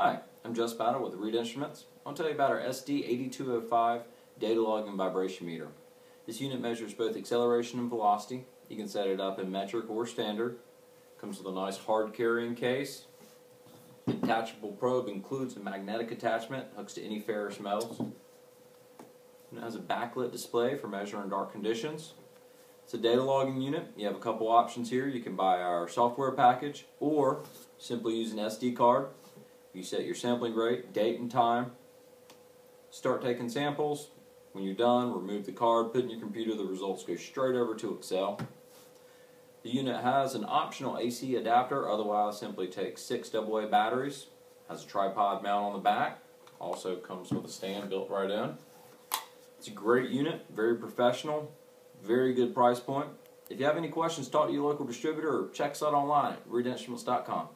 Hi, I'm Just Battle with Reed Instruments. I'll tell you about our SD8205 data log and vibration meter. This unit measures both acceleration and velocity. You can set it up in metric or standard. Comes with a nice hard carrying case. The detachable probe includes a magnetic attachment, hooks to any ferrous metals. And it has a backlit display for measuring dark conditions. It's a data logging unit. You have a couple options here. You can buy our software package or simply use an SD card. You set your sampling rate, date and time, start taking samples. When you're done, remove the card, put in your computer, the results go straight over to Excel. The unit has an optional AC adapter, otherwise simply takes six AA batteries, has a tripod mount on the back, also comes with a stand built right in. It's a great unit, very professional, very good price point. If you have any questions, talk to your local distributor or check us out online at reedinstruments.com.